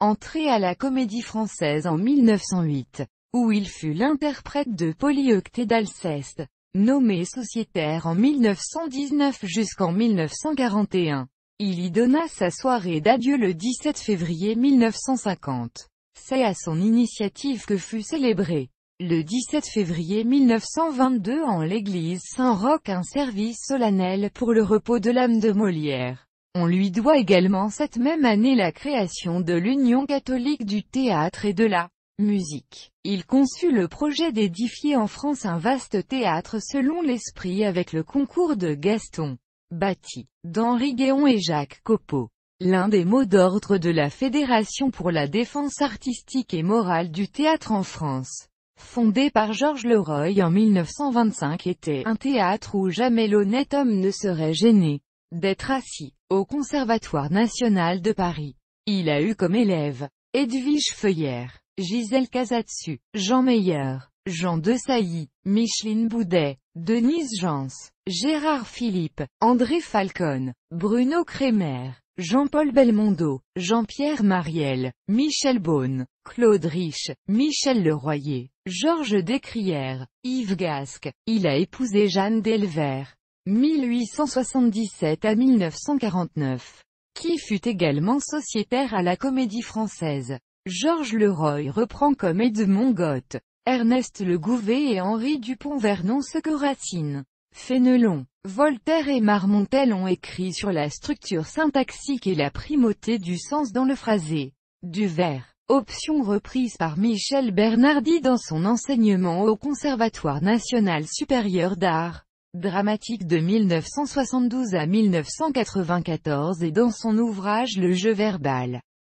entré à la Comédie Française en 1908, où il fut l'interprète de Polyeucte d'Alceste, nommé sociétaire en 1919 jusqu'en 1941. Il y donna sa soirée d'adieu le 17 février 1950. C'est à son initiative que fut célébré, le 17 février 1922 en l'église Saint-Roch un service solennel pour le repos de l'âme de Molière. On lui doit également cette même année la création de l'Union catholique du théâtre et de la musique. Il conçut le projet d'édifier en France un vaste théâtre selon l'esprit avec le concours de Gaston bâti, d'Henri Guéon et Jacques Copeau. L'un des mots d'ordre de la Fédération pour la défense artistique et morale du théâtre en France, fondée par Georges Leroy en 1925 était un théâtre où jamais l'honnête homme ne serait gêné d'être assis, au Conservatoire national de Paris. Il a eu comme élève, Edwige Feuillère, Gisèle Casatsu, Jean Meyer, Jean de Sailly, Micheline Boudet, Denise Jans, Gérard Philippe, André Falcon, Bruno Crémer, Jean-Paul Belmondo, Jean-Pierre Mariel, Michel Beaune, Claude Rich, Michel Leroyer, Georges Descrières, Yves Gasque. Il a épousé Jeanne Delver, 1877 à 1949, qui fut également sociétaire à la Comédie Française. Georges Leroy reprend comme Edmond Gott, Ernest Le Gouvet et Henri Dupont-Vernon ce que Racine, Fénelon, Voltaire et Marmontel ont écrit sur la structure syntaxique et la primauté du sens dans le phrasé. Du vers, option reprise par Michel Bernardi dans son enseignement au Conservatoire national supérieur d'art dramatique de 1972 à 1994 et dans son ouvrage Le jeu verbal.